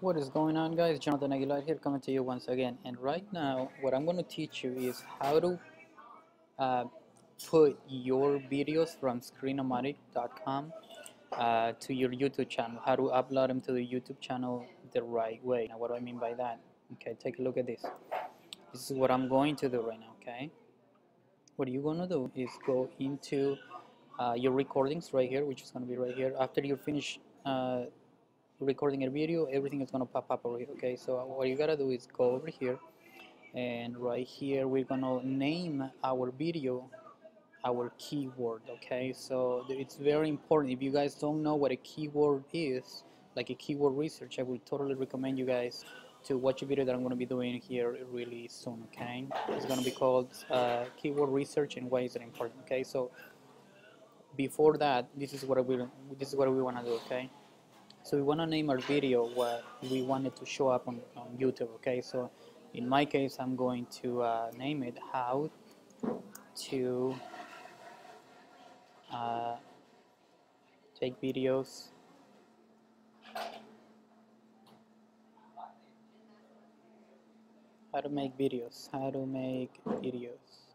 What is going on guys? Yonatan Aguilar here coming to you once again. And right now what I'm going to teach you is how to uh, put your videos from screenomatic.com uh, to your YouTube channel. How to upload them to the YouTube channel the right way. Now what do I mean by that? Okay take a look at this. This is what I'm going to do right now okay? What you're going to do is go into uh, your recordings right here which is going to be right here. After you finish uh, recording a video everything is going to pop up over here okay? So what you gotta do is go over here and right here we're gonna name our video our keyword okay? So it's very important. If you guys don't know what a keyword is like a keyword research I would totally recommend you guys to watch a video that I'm going to be doing here really soon okay? It's going to be called uh, keyword research and why is it important okay? So before that this is what we this is what we want to do okay so we want to name our video what we want it to show up on, on YouTube okay? So in my case I'm going to uh, name it how to uh, take videos. How to make videos. How to make videos.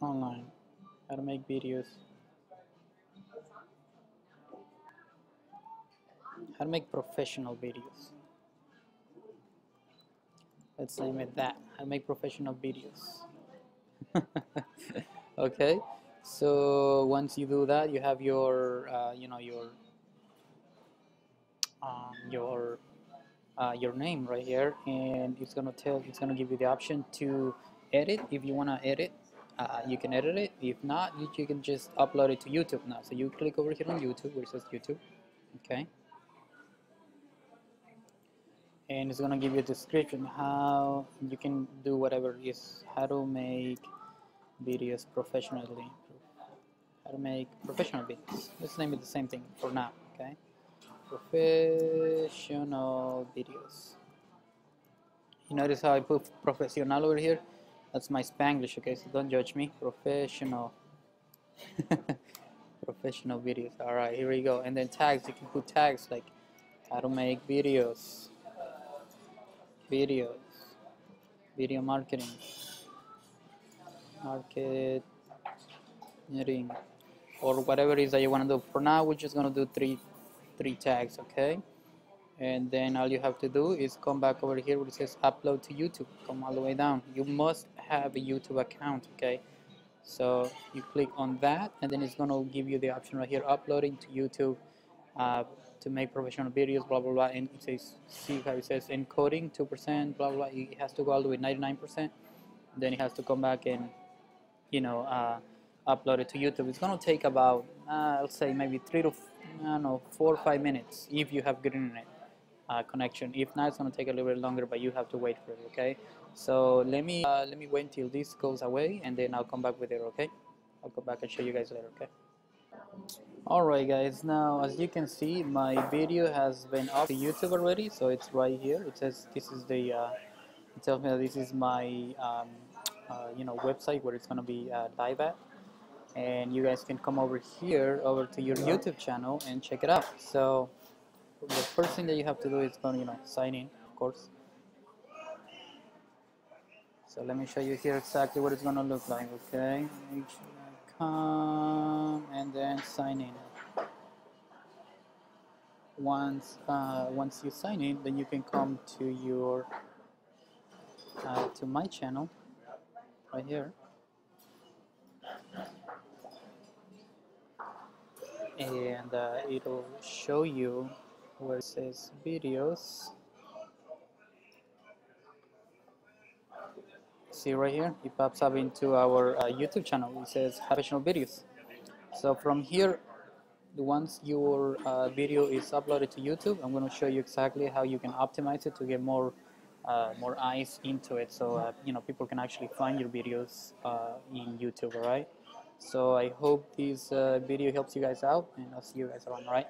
Online. How to make videos how to make professional videos. Let's name it that. How to make professional videos. Okay. So once you do that you have your uh, you know your um, your uh, your name right here and it's gonna tell it's gonna give you the option to edit. If you want to edit uh, you can edit it. If not you, you can just upload it to YouTube now. So you click over here on YouTube where it says YouTube. Okay and it's gonna give you a description how you can do whatever is how to make videos professionally. How to make professional videos. Let's name it the same thing for now okay? Professional videos. You notice how I put professional over here? That's my Spanglish okay? So don't judge me. Professional. Professional videos. Alright here we go. And then tags. You can put tags like how to make videos videos. Video marketing. Marketing. Or whatever it is that you want to do. For now we're just going to do three three tags okay? And then all you have to do is come back over here where it says upload to YouTube. Come all the way down. You must have a YouTube account okay? So you click on that and then it's going to give you the option right here uploading to YouTube uh, to make professional videos blah blah blah and it says see how it says encoding 2% blah blah it has to go all the way 99% then it has to come back and you know uh, upload it to YouTube. It's going to take about uh, I'll say maybe three to I don't know four or five minutes if you have good internet uh, connection. If not it's going to take a little bit longer but you have to wait for it okay? So let me uh, let me wait until this goes away and then I'll come back with it okay? I'll go back and show you guys later okay alright guys. Now as you can see my video has been up to YouTube already so it's right here. It says this is the uh, it tells me that this is my um, uh, you know website where it's gonna be uh, live at. And you guys can come over here over to your YouTube channel and check it out. So the first thing that you have to do is going to you know sign in of course. So let me show you here exactly what it's gonna look like okay and then sign in. Once uh, once you sign in then you can come to your uh, to my channel right here. And uh, it'll show you where it says videos see right here it pops up into our uh, YouTube channel. It says professional videos. So from here once your uh, video is uploaded to YouTube I'm going to show you exactly how you can optimize it to get more uh, more eyes into it. So uh, you know people can actually find your videos uh, in YouTube alright so I hope this uh, video helps you guys out and I'll see you guys around alright